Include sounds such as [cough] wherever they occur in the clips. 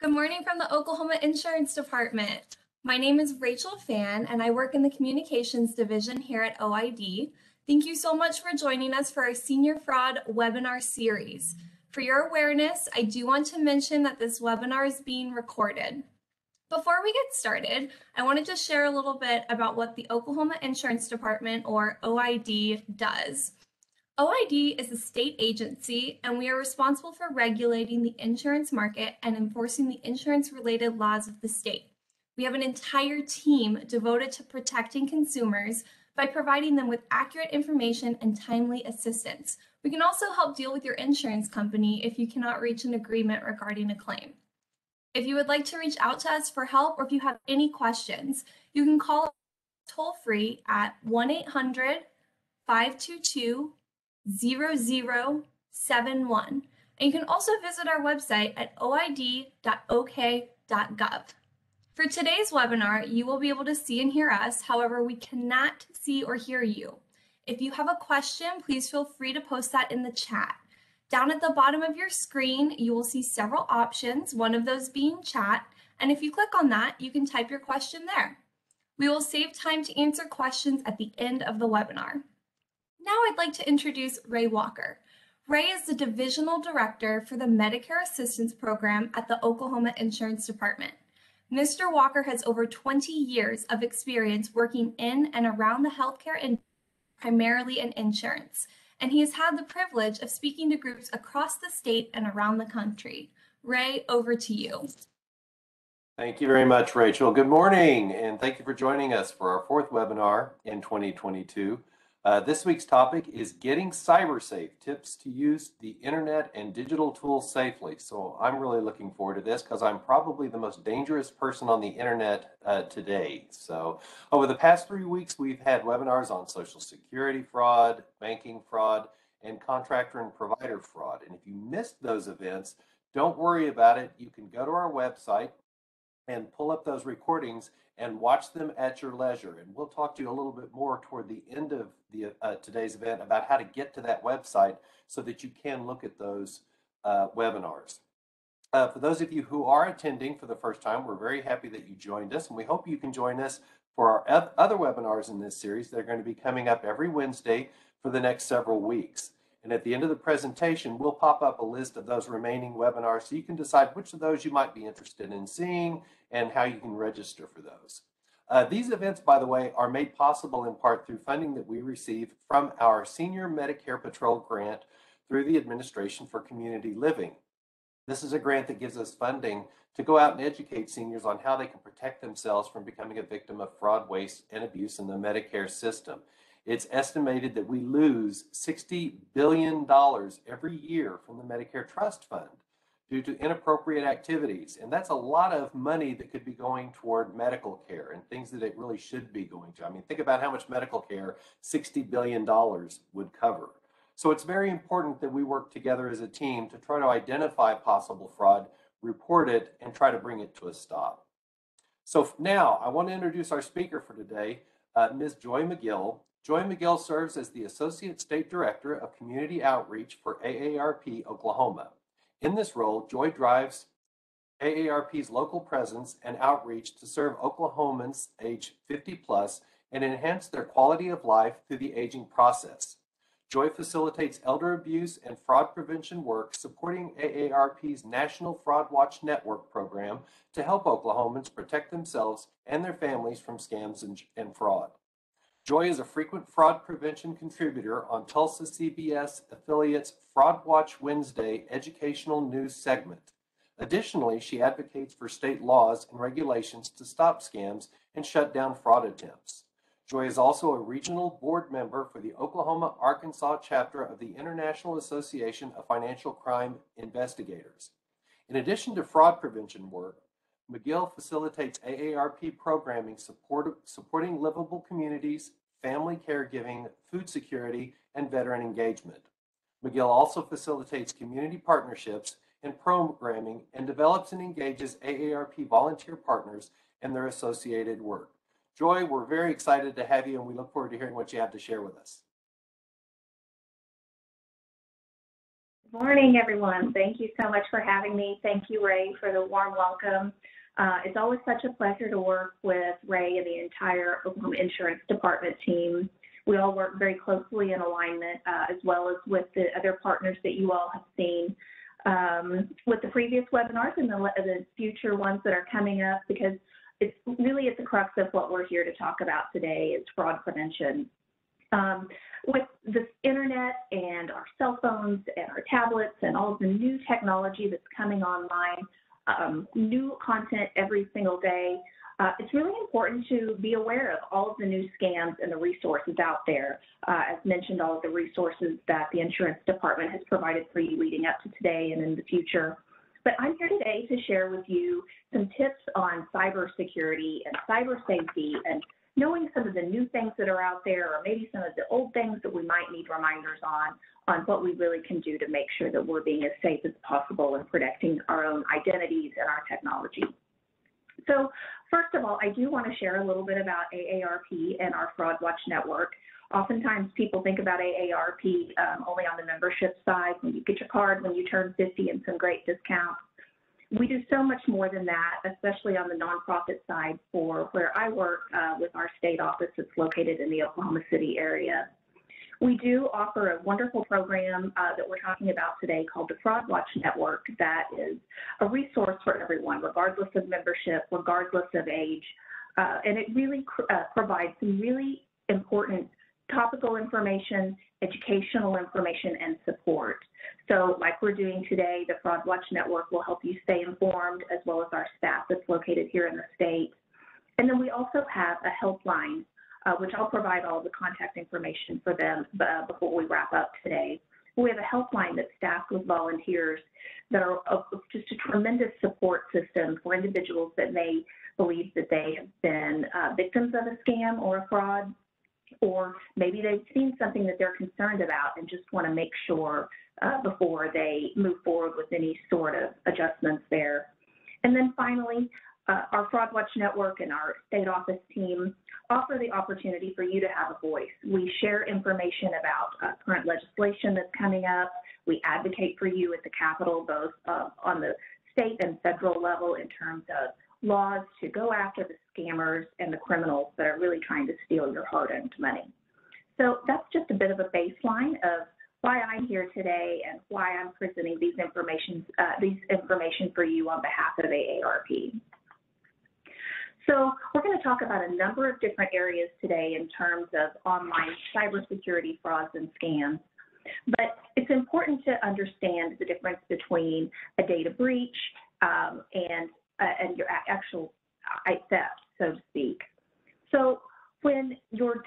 Good morning from the Oklahoma Insurance Department. My name is Rachel Fan, and I work in the Communications Division here at OID. Thank you so much for joining us for our Senior Fraud webinar series. For your awareness, I do want to mention that this webinar is being recorded. Before we get started, I wanted to share a little bit about what the Oklahoma Insurance Department, or OID, does. OID is a state agency, and we are responsible for regulating the insurance market and enforcing the insurance related laws of the state. We have an entire team devoted to protecting consumers by providing them with accurate information and timely assistance. We can also help deal with your insurance company if you cannot reach an agreement regarding a claim. If you would like to reach out to us for help or if you have any questions, you can call toll free at 1 800 522 0071. And you can also visit our website at oid.ok.gov. For today's webinar, you will be able to see and hear us. However, we cannot see or hear you. If you have a question, please feel free to post that in the chat. Down at the bottom of your screen, you will see several options, one of those being chat. And if you click on that, you can type your question there. We will save time to answer questions at the end of the webinar. Now I'd like to introduce Ray Walker. Ray is the Divisional Director for the Medicare Assistance Program at the Oklahoma Insurance Department. Mr. Walker has over 20 years of experience working in and around the healthcare industry, primarily in insurance, and he has had the privilege of speaking to groups across the state and around the country. Ray, over to you. Thank you very much, Rachel. Good morning, and thank you for joining us for our fourth webinar in 2022. Uh, this week's topic is getting cyber safe, tips to use the internet and digital tools safely. So I'm really looking forward to this because I'm probably the most dangerous person on the internet uh, today. So over the past three weeks, we've had webinars on social security fraud, banking fraud, and contractor and provider fraud. And if you missed those events, don't worry about it. You can go to our website and pull up those recordings and watch them at your leisure. And we'll talk to you a little bit more toward the end of the uh, today's event about how to get to that website so that you can look at those uh, webinars. Uh, for those of you who are attending for the first time, we're very happy that you joined us, and we hope you can join us for our other webinars in this series. They're going to be coming up every Wednesday for the next several weeks. And at the end of the presentation, we'll pop up a list of those remaining webinars so you can decide which of those you might be interested in seeing and how you can register for those. Uh, these events, by the way, are made possible in part through funding that we receive from our Senior Medicare Patrol grant through the Administration for Community Living. This is a grant that gives us funding to go out and educate seniors on how they can protect themselves from becoming a victim of fraud, waste, and abuse in the Medicare system. It's estimated that we lose $60 billion every year from the Medicare Trust Fund due to inappropriate activities. And that's a lot of money that could be going toward medical care and things that it really should be going to. I mean, think about how much medical care $60 billion would cover. So it's very important that we work together as a team to try to identify possible fraud, report it, and try to bring it to a stop. So now I want to introduce our speaker for today, uh, Ms. Joy McGill. Joy McGill serves as the Associate State Director of Community Outreach for AARP Oklahoma. In this role, Joy drives AARP's local presence and outreach to serve Oklahomans age 50 plus and enhance their quality of life through the aging process. Joy facilitates elder abuse and fraud prevention work, supporting AARP's National Fraud Watch Network program to help Oklahomans protect themselves and their families from scams and, and fraud. Joy is a frequent fraud prevention contributor on Tulsa CBS affiliates Fraud Watch Wednesday educational news segment. Additionally, she advocates for state laws and regulations to stop scams and shut down fraud attempts. Joy is also a regional board member for the Oklahoma Arkansas chapter of the International Association of Financial Crime Investigators. In addition to fraud prevention work, McGill facilitates AARP programming support, supporting livable communities, family caregiving, food security, and veteran engagement. McGill also facilitates community partnerships and programming and develops and engages AARP volunteer partners and their associated work. Joy, we're very excited to have you and we look forward to hearing what you have to share with us. Good morning, everyone. Thank you so much for having me. Thank you, Ray, for the warm welcome. Uh, it's always such a pleasure to work with Ray and the entire Oklahoma Insurance Department team. We all work very closely in alignment, uh, as well as with the other partners that you all have seen um, with the previous webinars and the, the future ones that are coming up, because it's really at the crux of what we're here to talk about today is fraud prevention. Um, with the internet and our cell phones and our tablets and all of the new technology that's coming online, um, new content every single day, uh, it's really important to be aware of all of the new scams and the resources out there. Uh, as mentioned, all of the resources that the insurance department has provided for you leading up to today and in the future. But I'm here today to share with you some tips on cybersecurity and cyber safety and knowing some of the new things that are out there or maybe some of the old things that we might need reminders on on what we really can do to make sure that we're being as safe as possible and protecting our own identities and our technology. So first of all, I do want to share a little bit about AARP and our Fraud Watch Network. Oftentimes people think about AARP um, only on the membership side, when you get your card, when you turn 50 and some great discounts. We do so much more than that, especially on the nonprofit side for where I work uh, with our state office that's located in the Oklahoma City area. We do offer a wonderful program uh, that we're talking about today called the Fraud Watch Network that is a resource for everyone, regardless of membership, regardless of age. Uh, and it really uh, provides some really important topical information, educational information, and support. So like we're doing today, the Fraud Watch Network will help you stay informed as well as our staff that's located here in the state. And then we also have a helpline uh, which I'll provide all the contact information for them uh, before we wrap up today. We have a helpline that's staffed with volunteers that are just a tremendous support system for individuals that may believe that they have been uh, victims of a scam or a fraud, or maybe they've seen something that they're concerned about and just want to make sure uh, before they move forward with any sort of adjustments there. And then finally, uh, our Fraud Watch Network and our state office team offer the opportunity for you to have a voice. We share information about uh, current legislation that's coming up. We advocate for you at the Capitol, both uh, on the state and federal level in terms of laws to go after the scammers and the criminals that are really trying to steal your hard-earned money. So that's just a bit of a baseline of why I'm here today and why I'm presenting these information, uh, these information for you on behalf of AARP. So we're going to talk about a number of different areas today in terms of online cybersecurity frauds and scams. But it's important to understand the difference between a data breach um, and, uh, and your actual theft, so to speak. So when you're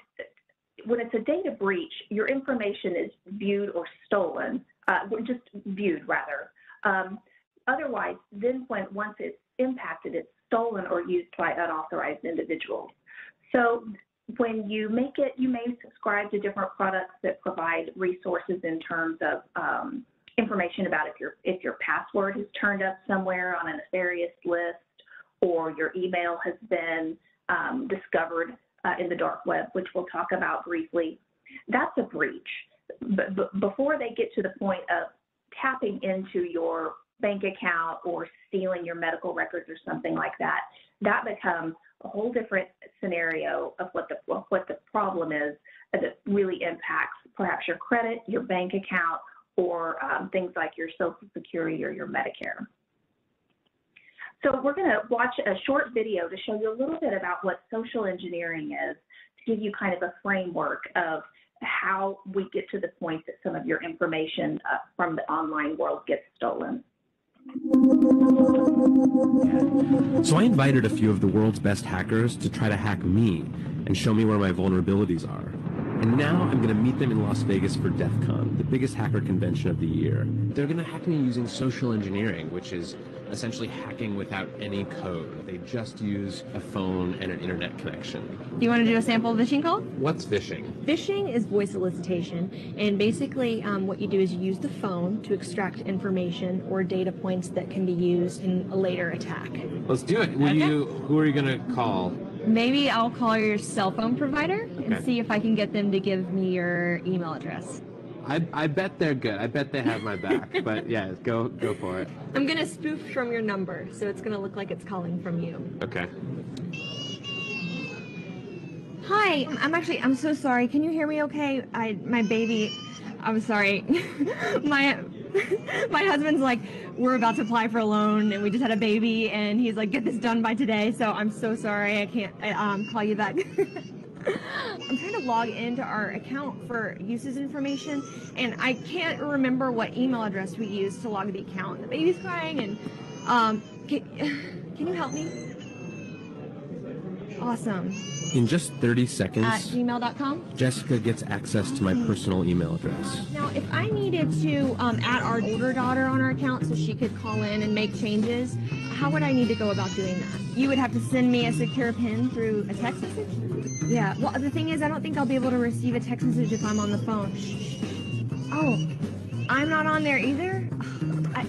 when it's a data breach, your information is viewed or stolen, uh, just viewed rather. Um, otherwise, then when once it's impacted, it's stolen or used by unauthorized individuals. So when you make it, you may subscribe to different products that provide resources in terms of um, information about if your if your password has turned up somewhere on a nefarious list or your email has been um, discovered uh, in the dark web, which we'll talk about briefly. That's a breach. But, but before they get to the point of tapping into your bank account or stealing your medical records or something like that, that becomes a whole different scenario of what the what the problem is that really impacts perhaps your credit, your bank account, or um, things like your Social Security or your Medicare. So we're going to watch a short video to show you a little bit about what social engineering is, to give you kind of a framework of how we get to the point that some of your information uh, from the online world gets stolen. So I invited a few of the world's best hackers to try to hack me and show me where my vulnerabilities are. And now I'm going to meet them in Las Vegas for DEF CON, the biggest hacker convention of the year. They're going to hack me using social engineering, which is essentially hacking without any code. They just use a phone and an internet connection. Do you want to do a sample vishing call? What's vishing? Vishing is voice solicitation, and basically um, what you do is you use the phone to extract information or data points that can be used in a later attack. Let's do it. Will okay. you? Who are you going to call? Maybe I'll call your cell phone provider and see if I can get them to give me your email address. I, I bet they're good. I bet they have my back. [laughs] but yeah, go go for it. I'm gonna spoof from your number, so it's gonna look like it's calling from you. Okay. Hi, I'm actually I'm so sorry. Can you hear me okay? I my baby I'm sorry. [laughs] my [laughs] my husband's like we're about to apply for a loan and we just had a baby and he's like get this done by today. So I'm so sorry. I can't um, call you back. I'm trying to log into our account for uses information and I can't remember what email address we used to log the account. The baby's crying and um can, [sighs] can you help me? Awesome. In just 30 At seconds, gmail.com. Jessica gets access to my personal email address. Now, if I needed to um, add our older daughter on our account so she could call in and make changes, how would I need to go about doing that? You would have to send me a secure PIN through a text message? Yeah. Well, the thing is, I don't think I'll be able to receive a text message if I'm on the phone. Oh, I'm not on there either? [sighs] I,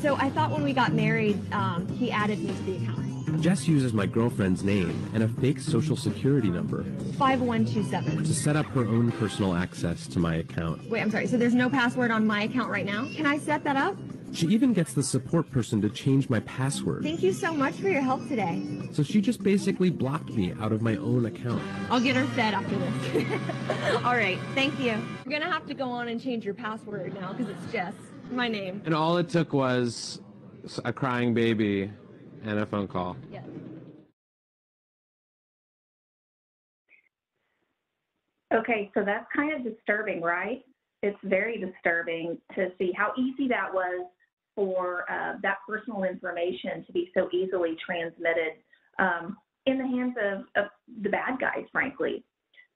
so I thought when we got married, um, he added me to the account. Jess uses my girlfriend's name and a fake social security number 5127. to set up her own personal access to my account. Wait, I'm sorry. So there's no password on my account right now? Can I set that up? She even gets the support person to change my password. Thank you so much for your help today. So she just basically blocked me out of my own account. I'll get her fed after this. [laughs] All right, thank you. You're gonna have to go on and change your password now because it's Jess, my name. And all it took was a crying baby and a phone call. Yes. Okay, so that's kind of disturbing, right? It's very disturbing to see how easy that was for uh, that personal information to be so easily transmitted um, in the hands of, of the bad guys, frankly.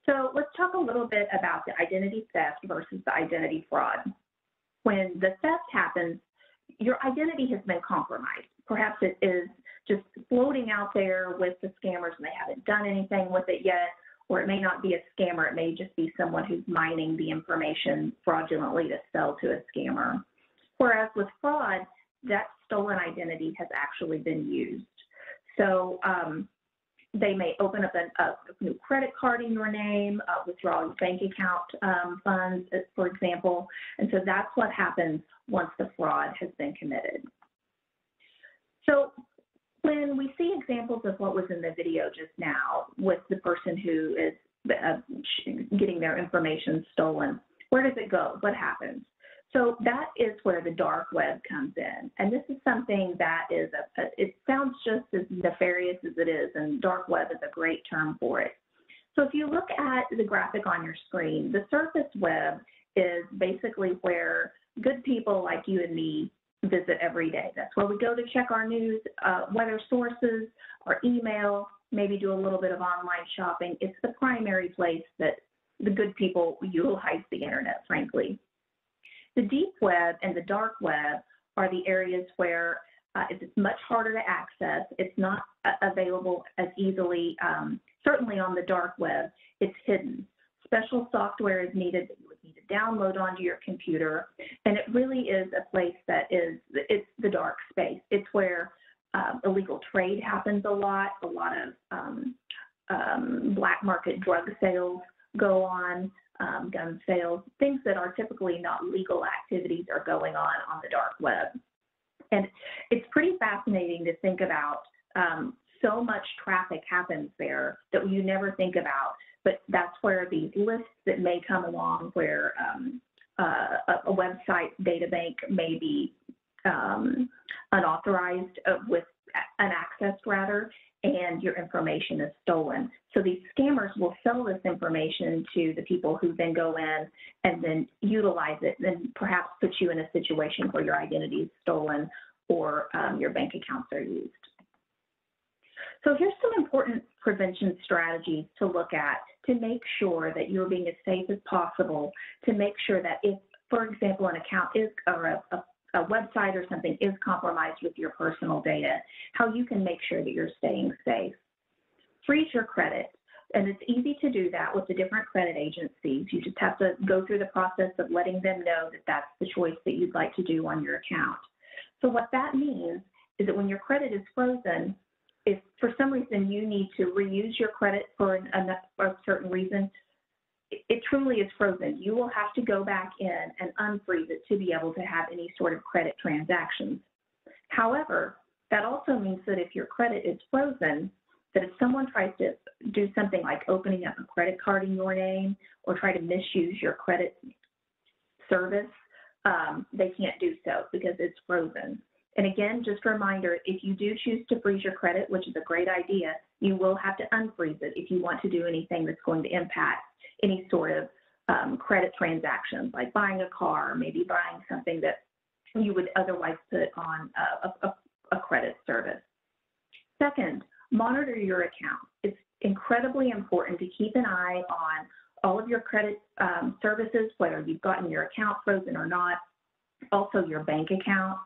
So let's talk a little bit about the identity theft versus the identity fraud. When the theft happens, your identity has been compromised. Perhaps it is just floating out there with the scammers and they haven't done anything with it yet, or it may not be a scammer, it may just be someone who's mining the information fraudulently to sell to a scammer. Whereas with fraud, that stolen identity has actually been used. So um, they may open up a, a, new credit card in your name, uh, withdraw your bank account um, funds, uh, for example. And so that's what happens once the fraud has been committed. When we see examples of what was in the video just now with the person who is uh, getting their information stolen, where does it go? What happens? So that is where the dark web comes in. And this is something that is, a, a, it sounds just as nefarious as it is, and dark web is a great term for it. So if you look at the graphic on your screen, the surface web is basically where good people like you and me visit every day. That's where we go to check our news, uh, weather sources, our email, maybe do a little bit of online shopping. It's the primary place that the good people utilize the internet, frankly. The deep web and the dark web are the areas where uh, it's much harder to access. It's not uh, available as easily, um, certainly on the dark web, it's hidden. Special software is needed download onto your computer. And it really is a place that is, it's the dark space. It's where uh, illegal trade happens a lot, a lot of um, um, black market drug sales go on um, gun sales, things that are typically not legal activities are going on on the dark web. And it's pretty fascinating to think about. Um, so much traffic happens there that you never think about, but that's where these lists that may come along where um, uh, a, a, website data bank may be um, unauthorized uh, with unaccessed rather, and your information is stolen. So these scammers will sell this information to the people who then go in and then utilize it and perhaps put you in a situation where your identity is stolen or um, your bank accounts are used. So here's some important prevention strategies to look at to make sure that you're being as safe as possible to make sure that if, for example, an account is or a, a a website or something is compromised with your personal data, how you can make sure that you're staying safe. Freeze your credit. And it's easy to do that with the different credit agencies. You just have to go through the process of letting them know that that's the choice that you'd like to do on your account. So what that means is that when your credit is frozen, if for some reason you need to reuse your credit for, an, a, a certain reason, it, it truly is frozen. You will have to go back in and unfreeze it to be able to have any sort of credit transactions. However, that also means that if your credit is frozen, that if someone tries to do something like opening up a credit card in your name or try to misuse your credit service, um, they can't do so because it's frozen. And again, just a reminder, if you do choose to freeze your credit, which is a great idea, you will have to unfreeze it if you want to do anything that's going to impact any sort of um, credit transactions, like buying a car, or maybe buying something that you would otherwise put on a, a, a credit service. Second, monitor your account. It's incredibly important to keep an eye on all of your credit um, services, whether you've gotten your account frozen or not, also your bank account.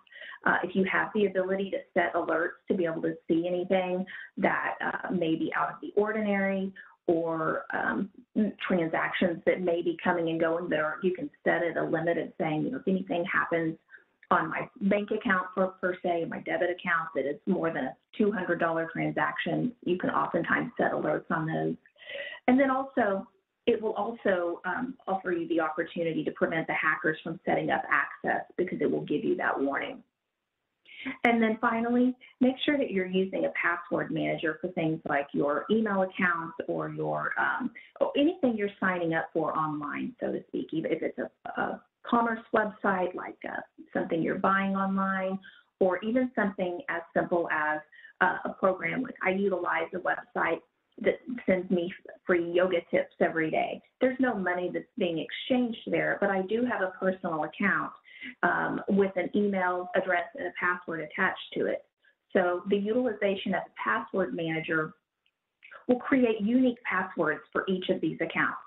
Uh, if you have the ability to set alerts to be able to see anything that uh, may be out of the ordinary or um, transactions that may be coming and going there, you can set it a limit of saying, you know, if anything happens on my bank account for per se, my debit account that is more than a $200 transaction, you can oftentimes set alerts on those. And then also, it will also um, offer you the opportunity to prevent the hackers from setting up access because it will give you that warning. And then finally, make sure that you're using a password manager for things like your email accounts or your um, or anything you're signing up for online, so to speak, even if it's a, a commerce website like uh, something you're buying online, or even something as simple as uh, a program like I utilize a website that sends me free yoga tips every day. There's no money that's being exchanged there, but I do have a personal account um, with an email address and a password attached to it. So the utilization of a password manager will create unique passwords for each of these accounts.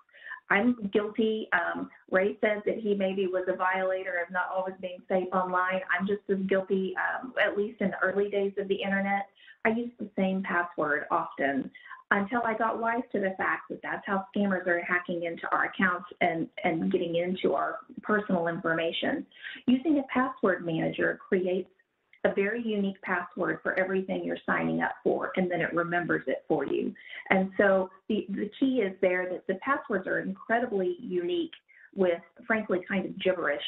I'm guilty. Um, Ray says that he maybe was a violator of not always being safe online. I'm just as guilty, um, at least in the early days of the internet. I used the same password often until I got wise to the fact that that's how scammers are hacking into our accounts and, and getting into our personal information. Using a password manager creates a very unique password for everything you're signing up for, and then it remembers it for you. And so the, the key is there that the passwords are incredibly unique with, frankly, kind of gibberish,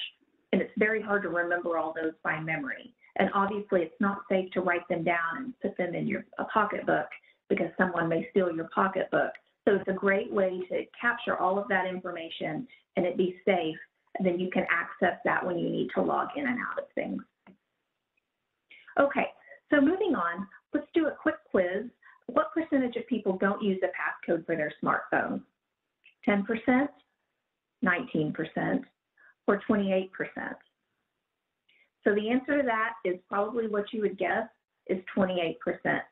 and it's very hard to remember all those by memory. And obviously, it's not safe to write them down and put them in your pocketbook because someone may steal your pocketbook. So it's a great way to capture all of that information and it be safe. And then you can access that when you need to log in and out of things. Okay, so moving on, let's do a quick quiz. What percentage of people don't use a passcode for their smartphone? 10%, 19%, or 28%? So the answer to that is probably what you would guess is 28%,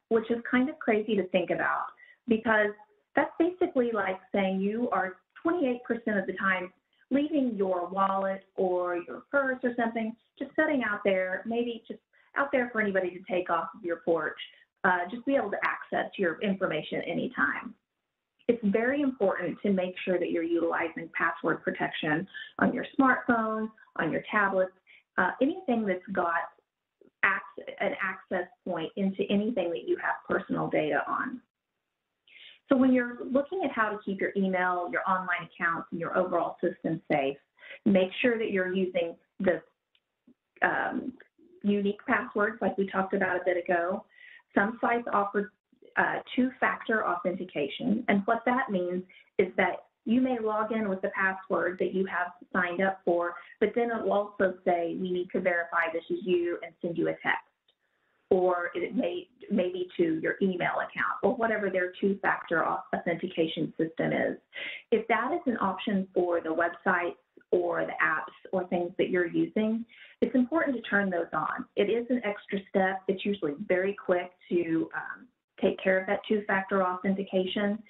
which is kind of crazy to think about because that's basically like saying you are 28% of the time leaving your wallet or your purse or something just sitting out there, maybe just out there for anybody to take off of your porch, uh, just be able to access your information anytime. It's very important to make sure that you're utilizing password protection on your smartphone, on your tablets, uh, anything that's got an access point into anything that you have personal data on. So when you're looking at how to keep your email, your online accounts, and your overall system safe, make sure that you're using the um, unique passwords like we talked about a bit ago. Some sites offer uh, two-factor authentication, and what that means is that you may log in with the password that you have signed up for, but then it will also say, we need to verify this is you and send you a text. Or it may, maybe to your email account or whatever their two-factor authentication system is. If that is an option for the websites or the apps or things that you're using, it's important to turn those on. It is an extra step. It's usually very quick to um, take care of that two-factor authentication.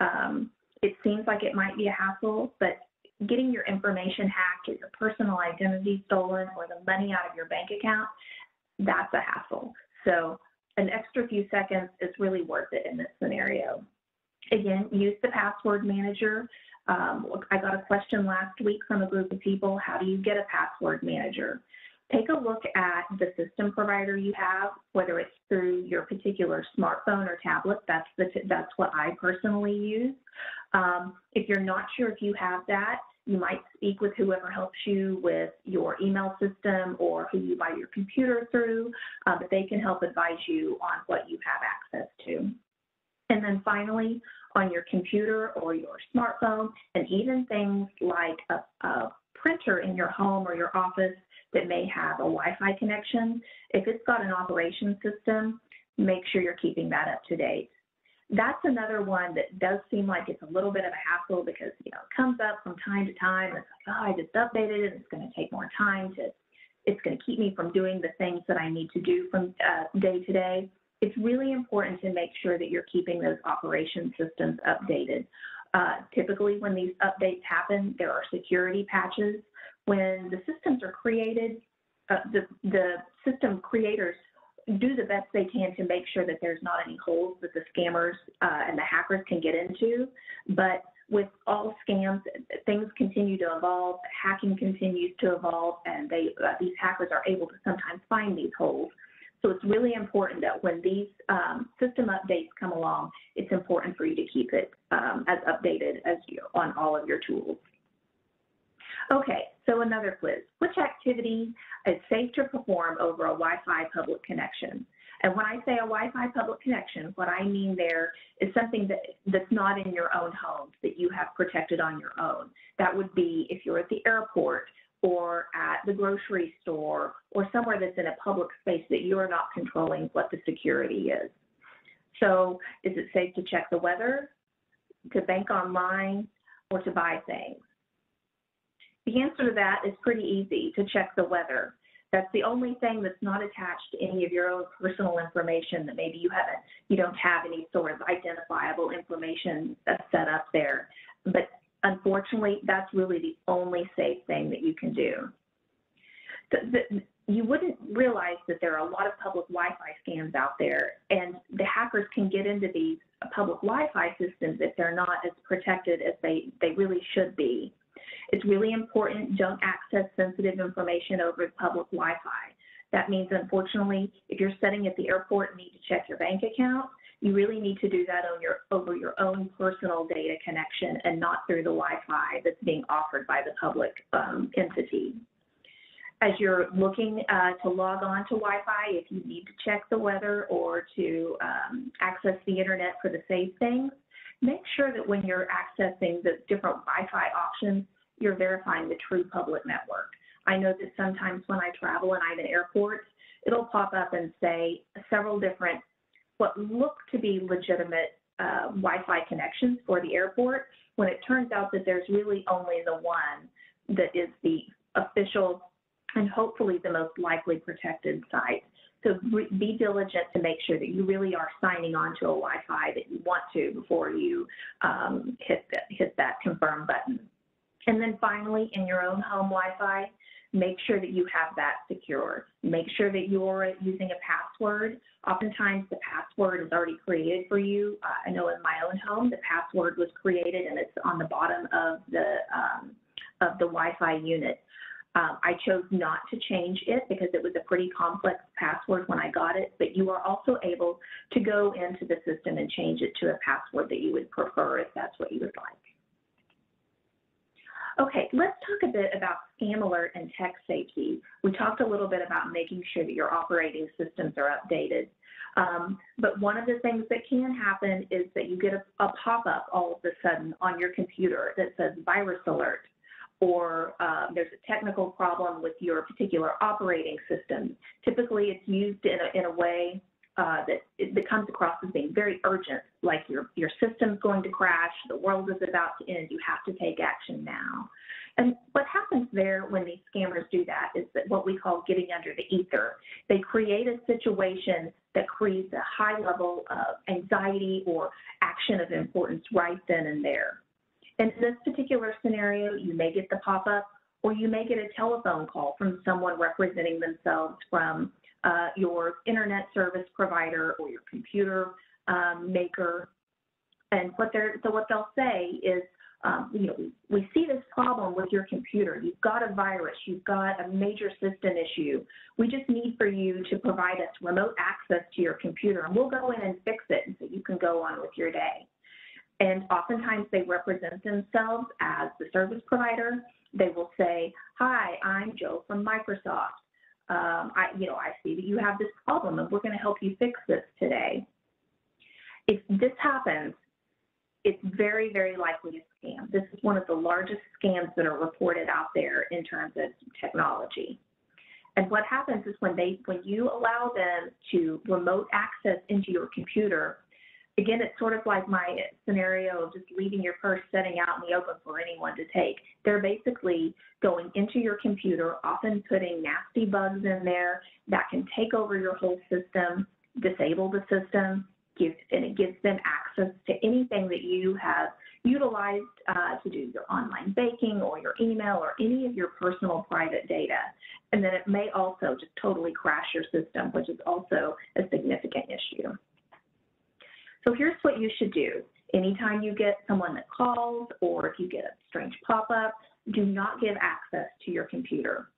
Um, it seems like it might be a hassle, but getting your information hacked or your personal identity stolen or the money out of your bank account, that's a hassle. So an extra few seconds is really worth it in this scenario. Again, use the password manager. Um, I got a question last week from a group of people, how do you get a password manager? Take a look at the system provider you have, whether it's through your particular smartphone or tablet. That's the that's what I personally use. Um, if you're not sure if you have that, you might speak with whoever helps you with your email system or who you buy your computer through, uh, but they can help advise you on what you have access to. And then finally, on your computer or your smartphone, and even things like a, a printer in your home or your office that may have a Wi-Fi connection, if it's got an operation system, make sure you're keeping that up to date that's another one that does seem like it's a little bit of a hassle because you know it comes up from time to time. It's like, oh, I just updated it. It's going to take more time to. It's going to keep me from doing the things that I need to do from uh, day to day. It's really important to make sure that you're keeping those operation systems updated. Uh, typically, when these updates happen, there are security patches. When the systems are created, uh, the, the system creators do the best they can to make sure that there's not any holes that the scammers uh, and the hackers can get into. But with all scams, things continue to evolve, hacking continues to evolve, and they uh, these hackers are able to sometimes find these holes. So it's really important that when these um, system updates come along, it's important for you to keep it um, as updated as you on all of your tools. Okay, so another quiz. Which activity is safe to perform over a Wi-Fi public connection? And when I say a Wi-Fi public connection, what I mean there is something that, that's not in your own home, that you have protected on your own. That would be if you're at the airport or at the grocery store or somewhere that's in a public space that you're not controlling what the security is. So is it safe to check the weather, to bank online, or to buy things? The answer to that is pretty easy to check the weather. That's the only thing that's not attached to any of your own personal information that maybe you haven't, you don't have any sort of identifiable information that's set up there. But unfortunately, that's really the only safe thing that you can do. The, the, you wouldn't realize that there are a lot of public Wi-Fi scams out there, and the hackers can get into these public Wi-Fi systems if they're not as protected as they, they really should be. It's really important don't access sensitive information over public Wi-Fi. That means, unfortunately, if you're sitting at the airport and need to check your bank account, you really need to do that on your, over your own personal data connection and not through the Wi-Fi that's being offered by the public um, entity. As you're looking uh, to log on to Wi-Fi, if you need to check the weather or to um, access the internet for the safe things, make sure that when you're accessing the different Wi-Fi options, you're verifying the true public network. I know that sometimes when I travel and I'm in airports, it'll pop up and say several different, what look to be legitimate uh, Wi-Fi connections for the airport, when it turns out that there's really only the one that is the official and hopefully the most likely protected site. So be diligent to make sure that you really are signing on to a Wi-Fi that you want to before you um, hit, the, hit that confirm button. And then finally, in your own home Wi-Fi, make sure that you have that secure. Make sure that you're using a password. Oftentimes the password is already created for you. Uh, I know in my own home, the password was created and it's on the bottom of the, um, of the Wi-Fi unit. Um, I chose not to change it because it was a pretty complex password when I got it, but you are also able to go into the system and change it to a password that you would prefer if that's what you would like. Okay, let's talk a bit about scam alert and tech safety. We talked a little bit about making sure that your operating systems are updated. Um, but one of the things that can happen is that you get a, a pop-up all of a sudden on your computer that says virus alert or uh, there's a technical problem with your particular operating system. Typically, it's used in a, in a way uh, that it, comes across as being very urgent, like your, your system's going to crash, the world is about to end, you have to take action now. And what happens there when these scammers do that is that what we call getting under the ether. They create a situation that creates a high level of anxiety or action of importance right then and there. In this particular scenario, you may get the pop-up or you may get a telephone call from someone representing themselves from uh, your internet service provider or your computer um, maker. And what they're, so what they'll say is, um, you know, we, we see this problem with your computer. You've got a virus, you've got a major system issue. We just need for you to provide us remote access to your computer and we'll go in and fix it so you can go on with your day. And oftentimes they represent themselves as the service provider. They will say, hi, I'm Joe from Microsoft. Um, I, you know, I see that you have this problem and we're going to help you fix this today. If this happens, it's very, very likely a scam. This is one of the largest scams that are reported out there in terms of technology. And what happens is when they when you allow them to remote access into your computer, again, it's sort of like my scenario of just leaving your purse setting out in the open for anyone to take. They're basically going into your computer, often putting nasty bugs in there that can take over your whole system, disable the system, give, and it gives them access to anything that you have utilized uh, to do your online banking or your email or any of your personal private data. And then it may also just totally crash your system, which is also a significant issue. So here's what you should do. Anytime you get someone that calls or if you get a strange pop-up, do not give access to your computer.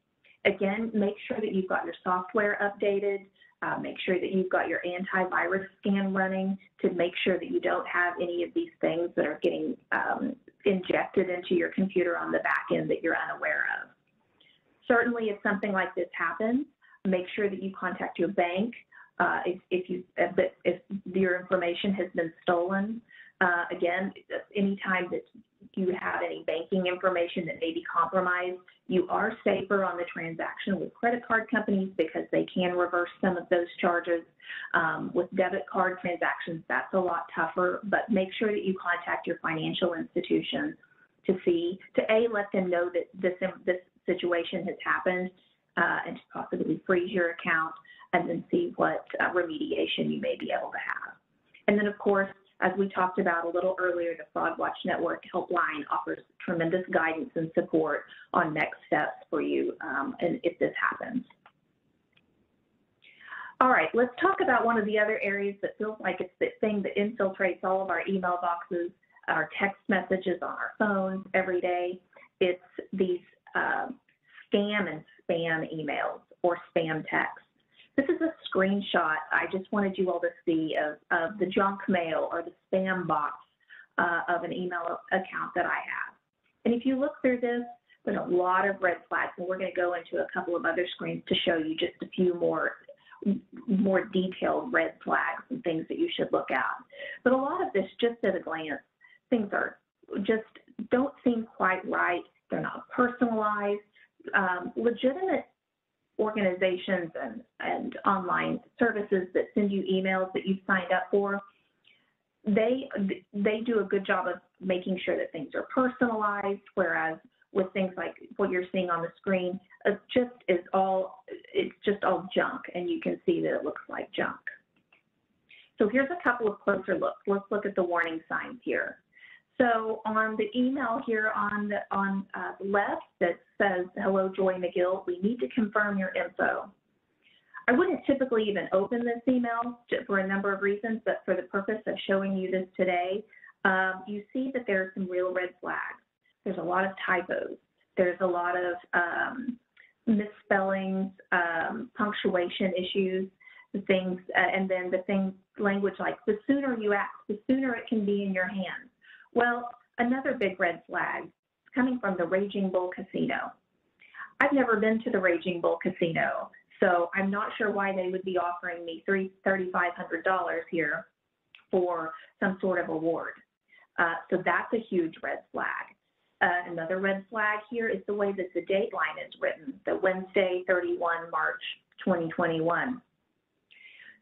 Again, make sure that you've got your software updated. Uh, make sure that you've got your antivirus scan running to make sure that you don't have any of these things that are getting um, injected into your computer on the back end that you're unaware of. Certainly, if something like this happens, make sure that you contact your bank. Uh, if, if, you, if your information has been stolen, uh, again, anytime that you have any banking information that may be compromised, you are safer on the transaction with credit card companies because they can reverse some of those charges. Um, with debit card transactions, that's a lot tougher, but make sure that you contact your financial institution to see, to A, let them know that this, this situation has happened uh, and to possibly freeze your account and then see what uh, remediation you may be able to have. And then, of course, as we talked about a little earlier, the Fraud Watch Network helpline offers tremendous guidance and support on next steps for you um, and if this happens. All right, let's talk about one of the other areas that feels like it's the thing that infiltrates all of our email boxes, our text messages on our phones every day. It's these uh, scam and spam emails or spam texts. This is a screenshot I just wanted you all to see of, of the junk mail or the spam box uh, of an email account that I have. And if you look through this, there's a lot of red flags, and we're going to go into a couple of other screens to show you just a few more more detailed red flags and things that you should look at. But a lot of this, just at a glance, things are just don't seem quite right. They're not personalized. Um, legitimate organizations and, and online services that send you emails that you've signed up for, they they do a good job of making sure that things are personalized, whereas with things like what you're seeing on the screen, it just is all it's just all junk, and you can see that it looks like junk. So here's a couple of closer looks. Let's look at the warning signs here. So on the email here on the on uh, the left that says, hello, Joy McGill, we need to confirm your info. I wouldn't typically even open this email for a number of reasons, but for the purpose of showing you this today, um, you see that there are some real red flags. There's a lot of typos. There's a lot of um, misspellings, um, punctuation issues, things, uh, and then the things, language like the sooner you act, the sooner it can be in your hands. Well, another big red flag is coming from the Raging Bull Casino. I've never been to the Raging Bull Casino, so I'm not sure why they would be offering me $3,500 here for some sort of award. Uh, so that's a huge red flag. Uh, another red flag here is the way that the date line is written, the Wednesday 31 March 2021.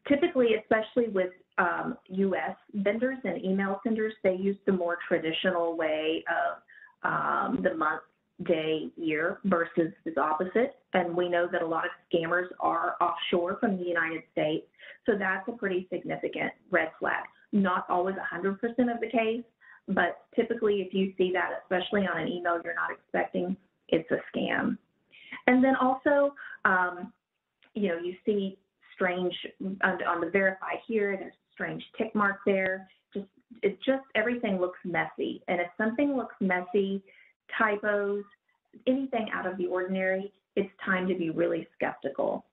Typically, especially with um, US vendors and email senders, they use the more traditional way of um, the month, day, year versus the opposite. And we know that a lot of scammers are offshore from the United States. So that's a pretty significant red flag. Not always 100% of the case, but typically if you see that, especially on an email you're not expecting, it's a scam. And then also, um, you know, you see strange on, on the verify here, there's strange tick mark there. Just it just everything looks messy. And if something looks messy, typos, anything out of the ordinary, it's time to be really skeptical.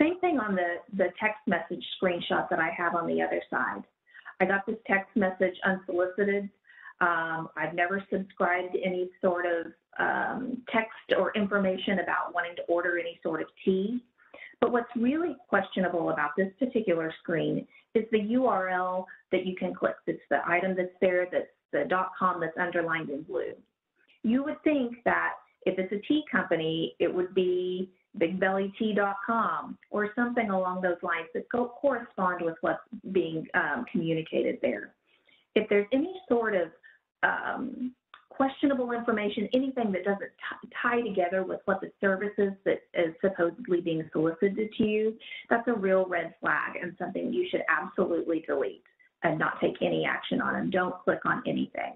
Same thing on the, the text message screenshot that I have on the other side. I got this text message unsolicited. Um, I've never subscribed to any sort of um, text or information about wanting to order any sort of tea. But what's really questionable about this particular screen is the URL that you can click. It's the item that's there, that's the .com that's underlined in blue. You would think that if it's a tea company, it would be bigbellytea.com or something along those lines that go, correspond with what's being um, communicated there. If there's any sort of um, questionable information, anything that doesn't tie together with what the services that is supposedly being solicited to you, that's a real red flag and something you should absolutely delete and not take any action on and don't click on anything.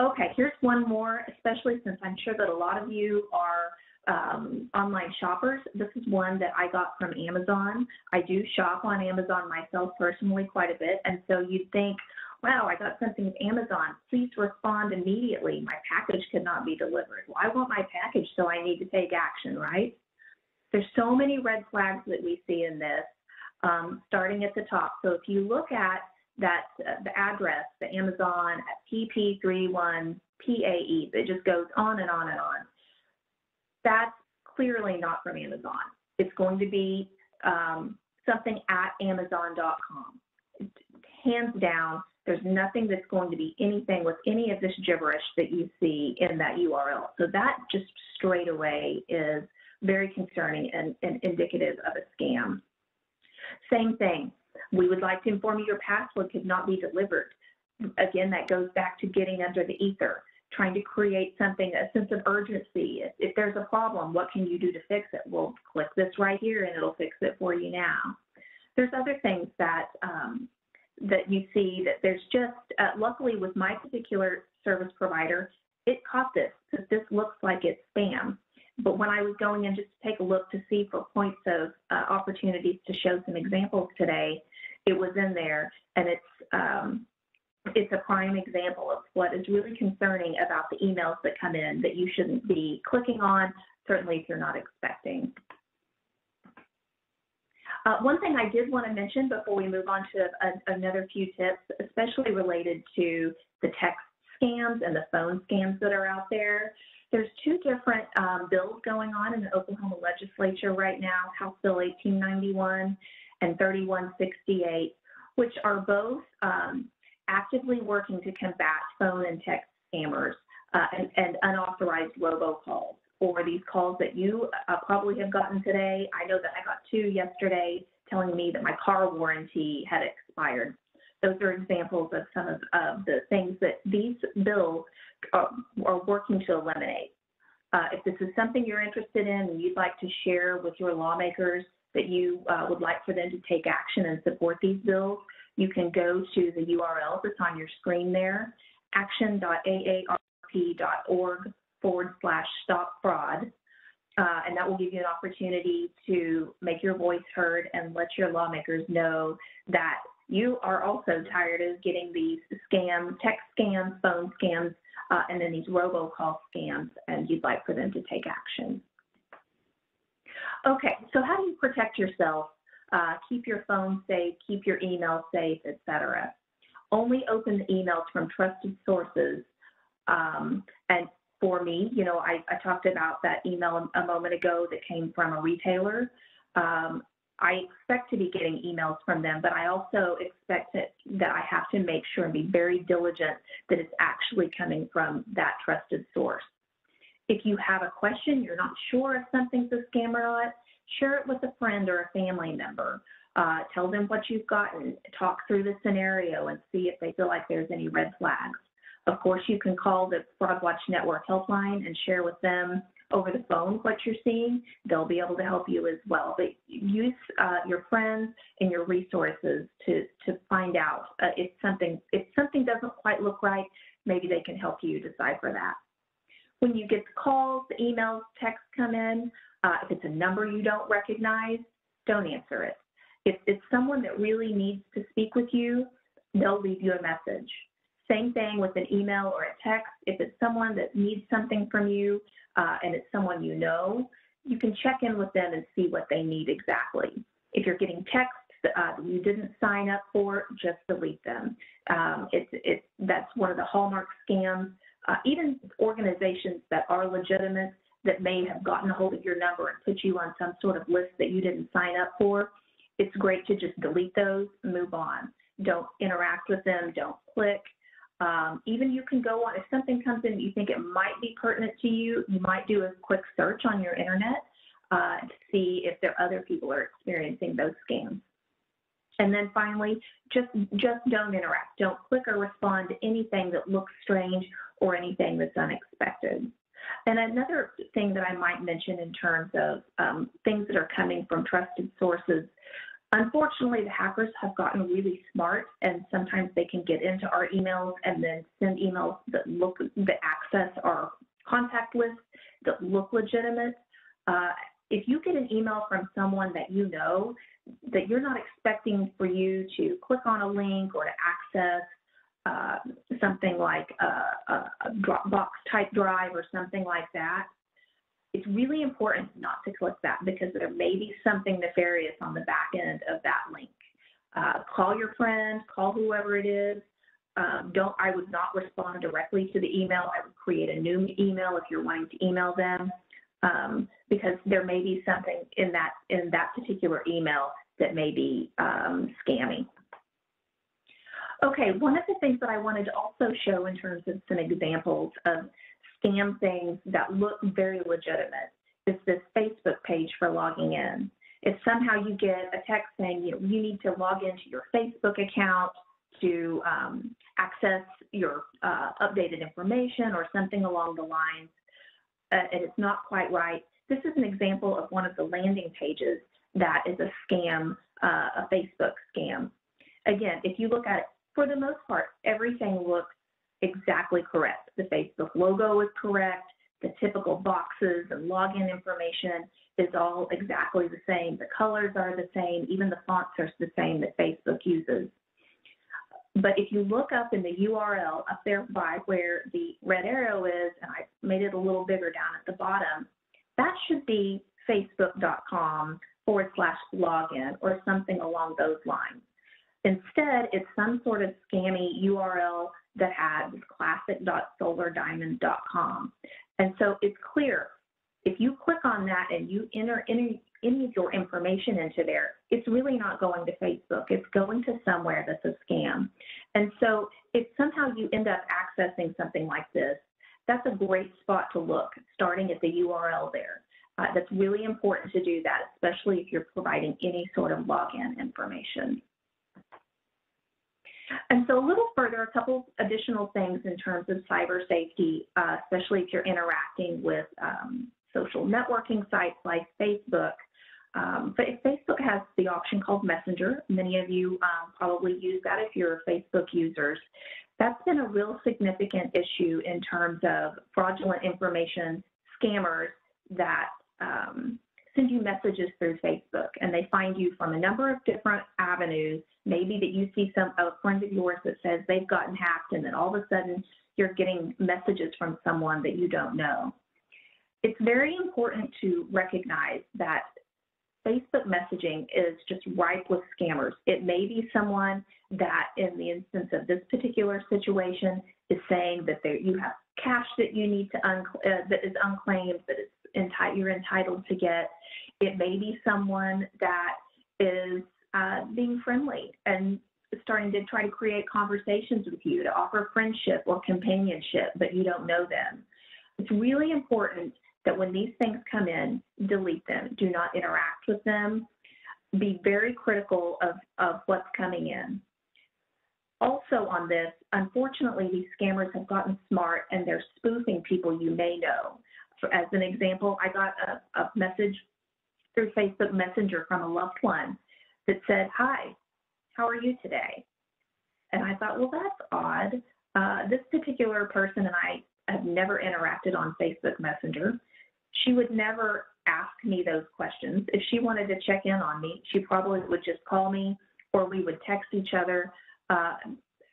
Okay, here's one more, especially since I'm sure that a lot of you are um, online shoppers. This is one that I got from Amazon. I do shop on Amazon myself personally quite a bit, and so you'd think, wow, I got something from Amazon. Please respond immediately. My package could not be delivered. Well, I want my package, so I need to take action, right? There's so many red flags that we see in this, um, starting at the top. So if you look at that uh, the address, the Amazon at PP31 PAE, it just goes on and on and on. That's clearly not from Amazon. It's going to be um, something at Amazon.com. Hands down, there's nothing that's going to be anything with any of this gibberish that you see in that URL. So that just straight away is very concerning and, and indicative of a scam. Same thing, we would like to inform you your password could not be delivered. Again, that goes back to getting under the ether, trying to create something, a sense of urgency. If, if there's a problem, what can you do to fix it? Well, click this right here and it'll fix it for you now. There's other things that um, that you see that there's just, uh, luckily with my particular service provider, it caught this because this looks like it's spam. But when I was going in just to take a look to see for points of uh, opportunities to show some examples today, it was in there, and it's um, it's a prime example of what is really concerning about the emails that come in that you shouldn't be clicking on, certainly if you're not expecting. Uh, one thing I did want to mention before we move on to a, another few tips, especially related to the text scams and the phone scams that are out there. There's two different um, bills going on in the Oklahoma legislature right now, House Bill 1891 and 3168, which are both um, actively working to combat phone and text scammers uh, and, and, unauthorized robocalls or these calls that you uh, probably have gotten today. I know that I got two yesterday telling me that my car warranty had expired. Those are examples of some of, the things that these bills are, are working to eliminate. Uh, if this is something you're interested in and you'd like to share with your lawmakers that you uh, would like for them to take action and support these bills, you can go to the URL that's on your screen there, action.aarp.org forward slash stop fraud. Uh, and that will give you an opportunity to make your voice heard and let your lawmakers know that you are also tired of getting these scam, text scams, phone scams, uh, and then these robocall scams, and you'd like for them to take action. Okay, so how do you protect yourself? Uh, keep your phone safe, keep your email safe, etc. Only open the emails from trusted sources. Um, and for me, you know, I, I, talked about that email a, moment ago that came from a retailer. Um, I expect to be getting emails from them, but I also expect that, that I have to make sure and be very diligent that it's actually coming from that trusted source. If you have a question, you're not sure if something's a scam or not, share it with a friend or a family member. Uh, tell them what you've gotten, talk through the scenario and see if they feel like there's any red flags. Of course, you can call the Fraud Watch Network helpline and share with them over the phone what you're seeing. They'll be able to help you as well. But use uh, your friends and your resources to to find out uh, if something if something doesn't quite look right. Maybe they can help you decipher that. When you get the calls, the emails, texts come in, uh, if it's a number you don't recognize, don't answer it. If it's someone that really needs to speak with you, they'll leave you a message. Same thing with an email or a text. If it's someone that needs something from you uh, and it's someone you know, you can check in with them and see what they need exactly. If you're getting texts uh, that you didn't sign up for, just delete them. Um, it's, it's, that's one of the hallmark scams. Uh, even organizations that are legitimate that may have gotten a hold of your number and put you on some sort of list that you didn't sign up for, it's great to just delete those, move on. Don't interact with them, don't click. Um, even you can go on, if something comes in that you think it might be pertinent to you, you might do a quick search on your internet uh, to see if there other people are experiencing those scams. And then finally, just, just don't interact. Don't click or respond to anything that looks strange or anything that's unexpected. And another thing that I might mention in terms of um, things that are coming from trusted sources Unfortunately, the hackers have gotten really smart and sometimes they can get into our emails and then send emails that look, that access our contact list that look legitimate. Uh, if you get an email from someone that you know that you're not expecting for you to click on a link or to access uh, something like a, a, a Dropbox type drive or something like that, it's really important not to click that because there may be something nefarious on the back end of that link. Uh, call your friend, call whoever it is. Um, don't, I would not respond directly to the email. I would create a new email if you're wanting to email them um, because there may be something in that, in that particular email that may be um, scammy. Okay, one of the things that I wanted to also show in terms of some examples of scam things that look very legitimate is this Facebook page for logging in. If somehow you get a text saying you, know, you need to log into your Facebook account to um, access your uh, updated information or something along the lines, uh, and it's not quite right, this is an example of one of the landing pages that is a scam, uh, a Facebook scam. Again, if you look at it, for the most part, everything looks exactly correct. The Facebook logo is correct. The typical boxes and login information is all exactly the same. The colors are the same. Even the fonts are the same that Facebook uses. But if you look up in the URL up there by where the red arrow is, and I made it a little bigger down at the bottom, that should be facebook.com forward slash login or something along those lines. Instead, it's some sort of scammy URL that had classic.solardiamond.com. And so it's clear if you click on that and you enter any, any of your information into there, it's really not going to Facebook. It's going to somewhere that's a scam. And so if somehow you end up accessing something like this, that's a great spot to look, starting at the URL there. Uh, that's really important to do that, especially if you're providing any sort of login information. And so a little further, a couple additional things in terms of cyber safety, uh, especially if you're interacting with um, social networking sites like Facebook. Um, but if Facebook has the option called Messenger, many of you um, probably use that if you're Facebook users. That's been a real significant issue in terms of fraudulent information, scammers that um, send you messages through Facebook and they find you from a number of different avenues. Maybe that you see some a friend of yours that says they've gotten hacked and then all of a sudden you're getting messages from someone that you don't know. It's very important to recognize that Facebook messaging is just ripe with scammers. It may be someone that, in the instance of this particular situation, is saying that there, you have cash that you need to un, uh, that is unclaimed, that is enti- you're entitled to get. It may be someone that is uh, being friendly and starting to try to create conversations with you to offer friendship or companionship, but you don't know them. It's really important that when these things come in, delete them. Do not interact with them. Be very critical of, of what's coming in. Also on this, unfortunately, these scammers have gotten smart and they're spoofing people you may know. For, as an example, I got a, a message through Facebook Messenger from a loved one that said, Hi, how are you today? And I thought, well, that's odd. Uh, this particular person and I have never interacted on Facebook Messenger. She would never ask me those questions. If she wanted to check in on me, she probably would just call me or we would text each other. Uh,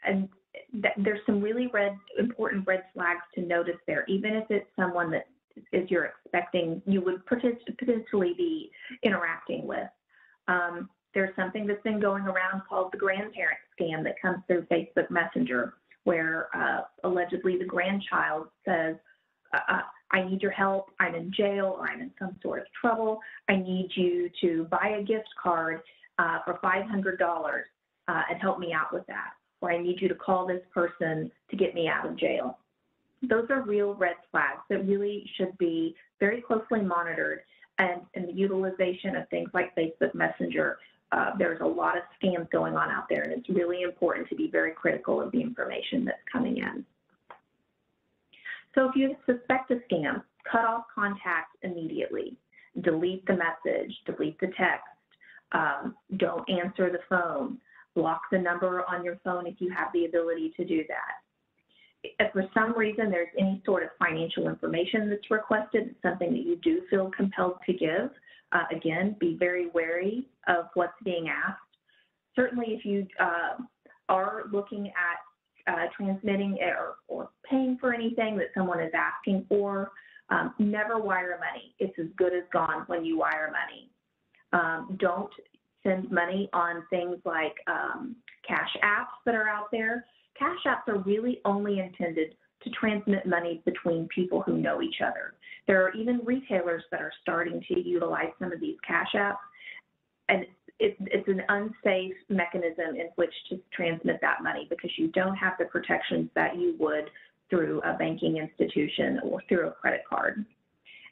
and th- there's some really red, important red flags to notice there, even if it's someone that is you're expecting you would potentially be interacting with. Um, there's something that's been going around called the grandparent scam that comes through Facebook Messenger, where uh, allegedly the grandchild says, uh, uh, I need your help, I'm in jail, or I'm in some sort of trouble, I need you to buy a gift card uh, for $500 uh, and help me out with that, or I need you to call this person to get me out of jail. Those are real red flags that really should be very closely monitored and in the utilization of things like Facebook Messenger uh, there's a lot of scams going on out there, and it's really important to be very critical of the information that's coming in. So if you suspect a scam, cut off contact immediately. Delete the message, delete the text, um, don't answer the phone, block the number on your phone if you have the ability to do that. If for some reason there's any sort of financial information that's requested, something that you do feel compelled to give, uh, again, be very wary of what's being asked. Certainly, if you uh, are looking at uh, transmitting or, or, paying for anything that someone is asking for, um, never wire money. It's as good as gone when you wire money. Um, don't send money on things like um, cash apps that are out there. Cash apps are really only intended to transmit money between people who know each other. There are even retailers that are starting to utilize some of these cash apps, and it, it's an unsafe mechanism in which to transmit that money because you don't have the protections that you would through a banking institution or through a credit card.